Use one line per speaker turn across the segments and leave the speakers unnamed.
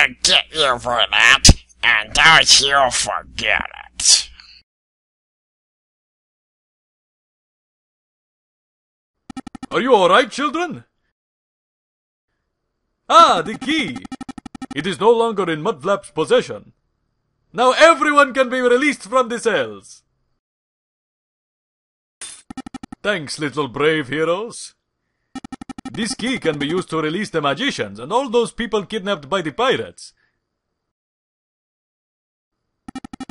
I'll get you for that, and don't you forget it.
Are you alright, children? Ah, the key! It is no longer in Mudflap's possession. Now everyone can be released from the cells. Thanks, little brave heroes. This key can be used to release the magicians and all those people kidnapped by the pirates.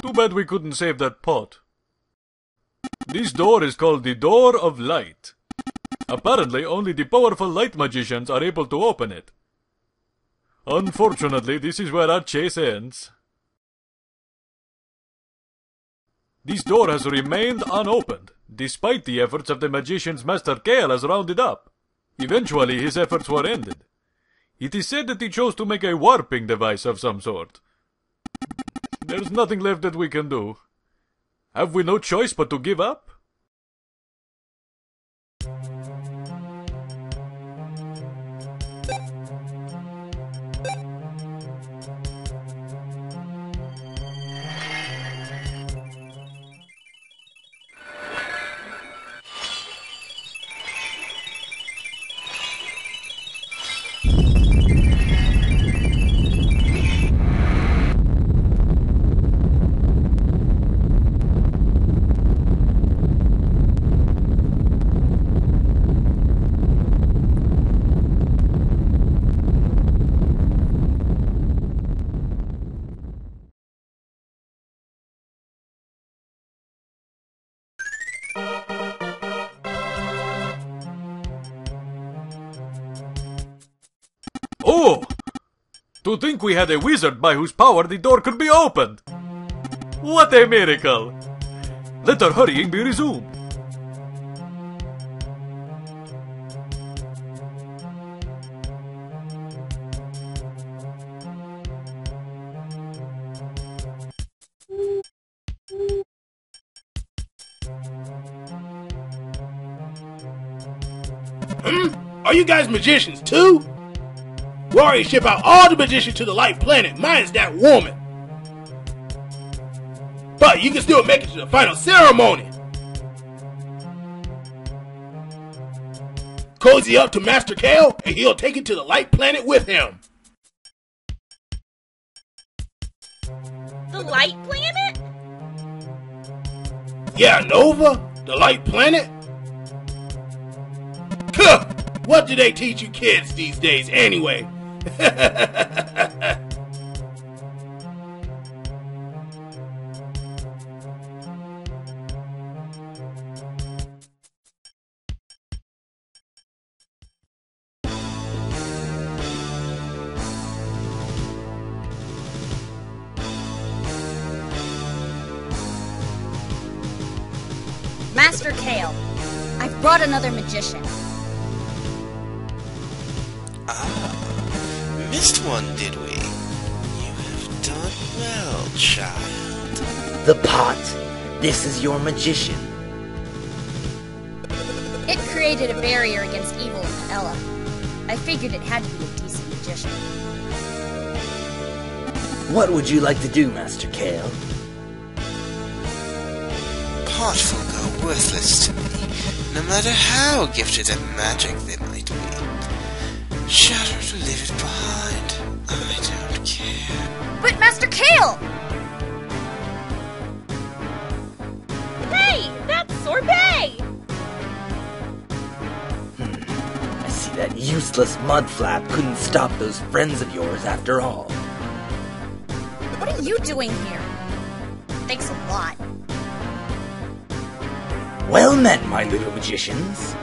Too bad we couldn't save that pot. This door is called the Door of Light. Apparently, only the powerful light magicians are able to open it. Unfortunately, this is where our chase ends. This door has remained unopened, despite the efforts of the magician's Master Kale has rounded up. Eventually, his efforts were ended. It is said that he chose to make a warping device of some sort. There's nothing left that we can do. Have we no choice but to give up? To think we had a wizard by whose power the door could be opened! What a miracle! Let our hurrying be resumed. Hmm?
Are you guys magicians too? Already ship out all the magicians to the light planet, minus that woman. But you can still make it to the final ceremony. Cozy up to Master Kale, and he'll take it to the light planet with him.
The light planet?
Yeah, Nova, the light planet. Huh, what do they teach you kids these days anyway?
Master Kale, I've brought another magician.
Missed one, did we? You have done well, child.
The pot. This is your magician.
It created a barrier against evil in Ella. I figured it had to be a decent magician.
What would you like to do, Master Kale?
Pot folk are worthless to me, no matter how gifted at magic they might be. Shatter to leave it behind. I don't care.
But Master Kale! Hey, that's sorbet! Hmm.
I see that useless mudflap couldn't stop those friends of yours after all.
What are you doing here? Thanks a lot.
Well met, my little magicians.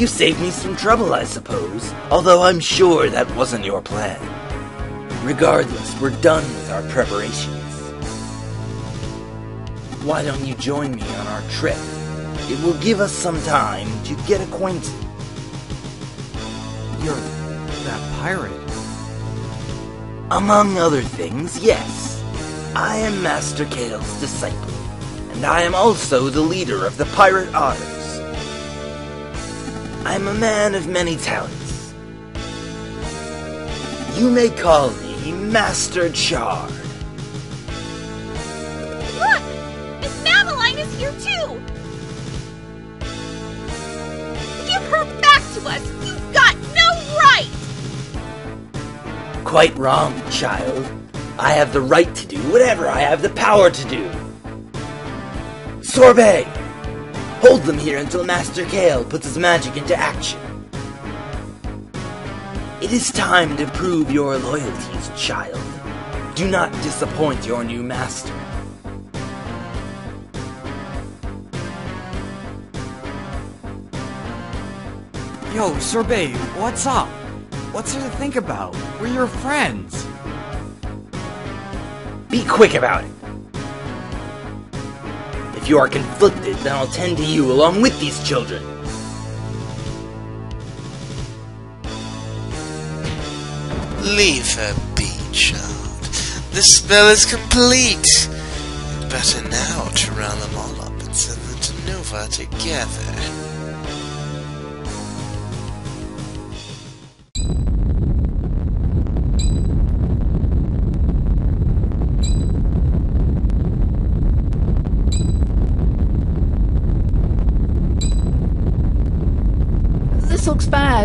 You saved me some trouble, I suppose, although I'm sure that wasn't your plan. Regardless, we're done with our preparations. Why don't you join me on our trip? It will give us some time to get acquainted.
You're that pirate.
Among other things, yes. I am Master Kale's disciple, and I am also the leader of the Pirate Otters. I'm a man of many talents. You may call me Master Chard.
Look! Miss Madeline is here too! Give her back to us! You've got no right!
Quite wrong, child. I have the right to do whatever I have the power to do. Sorbet! Hold them here until Master Kale puts his magic into action. It is time to prove your loyalties, child. Do not disappoint your new master.
Yo, Sorbet, what's up? What's there to think about? We're your friends.
Be quick about it. If you are conflicted, then I'll tend to you along with these children.
Leave her be, child. The spell is complete. Better now to round them all up and send them to Nova together.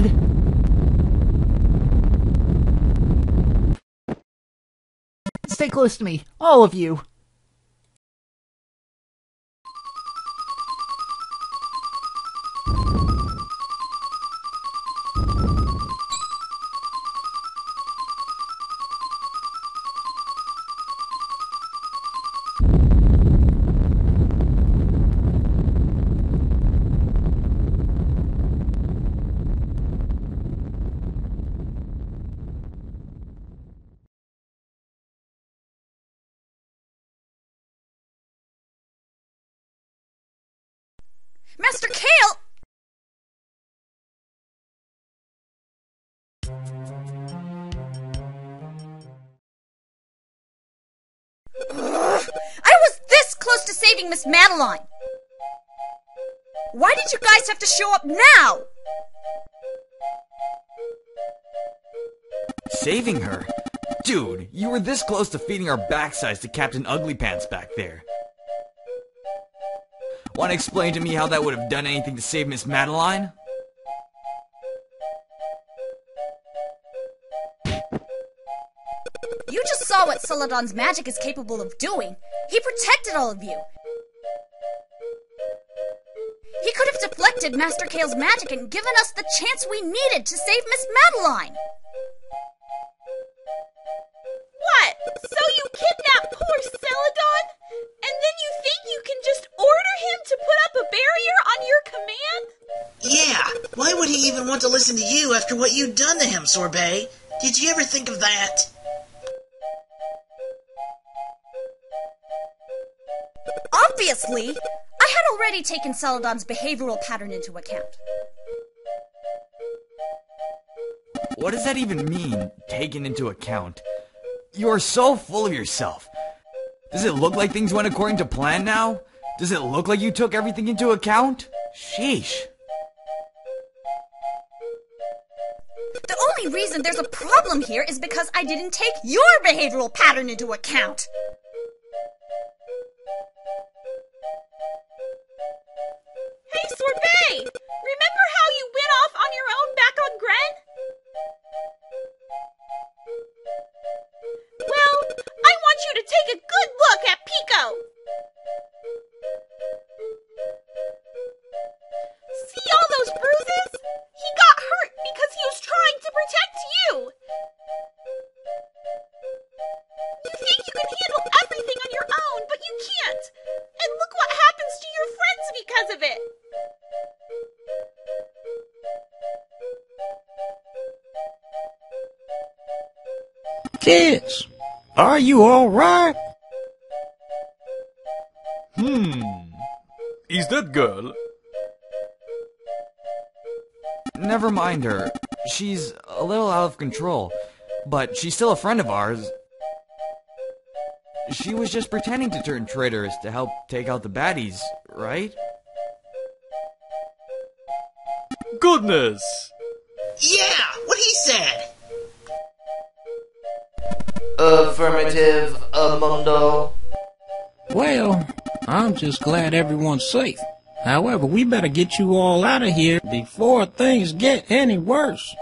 Bad. Stay close to me, all of you.
Master Kale! I was this close to saving Miss Madeline! Why did you guys have to show up now?
Saving her? Dude, you were this close to feeding our backsides to Captain Ugly Pants back there. Want to explain to me how that would have done anything to save Miss Madeline?
You just saw what Celadon's magic is capable of doing. He protected all of you. He could have deflected Master Kale's magic and given us the chance we needed to save Miss Madeline.
What? So you kidnapped poor Celadon? And then you think you can just order him to put up a barrier on your command?
Yeah, why would he even want to listen to you after what you've done to him, Sorbet? Did you ever think of that?
Obviously, I had already taken Celadon's behavioral pattern into account.
What does that even mean, taken into account? You are so full of yourself. Does it look like things went according to plan now? Does it look like you took everything into account? Sheesh.
The only reason there's a problem here is because I didn't take your behavioral pattern into account.
Kids, are you alright?
Hmm. Is that girl?
Never mind her. She's a little out of control. But she's still a friend of ours. She was just pretending to turn traitorous to help take out the baddies, right?
Goodness!
Yeah, what he said.
Affirmative, Amundo.
Well, I'm just glad everyone's safe. However, we better get you all out of here before things get any worse.